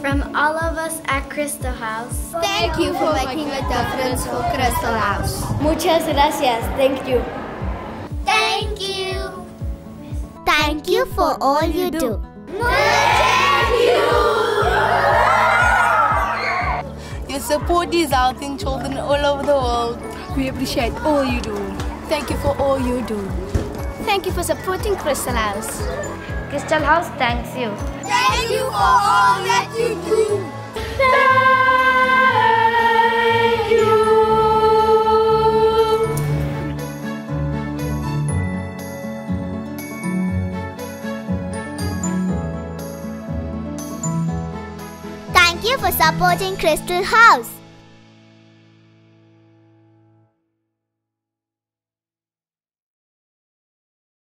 From all of us at Christel House. Thank you for making a difference for Christel House. Muchas gracias. Thank you. Thank you. Thank you for all you do. Thank you. Your support is helping children all over the world. We appreciate all you do. Thank you for all you do. Thank you for supporting Christel House. Christel House thanks you. Thank you for all Thank you for supporting Christel House.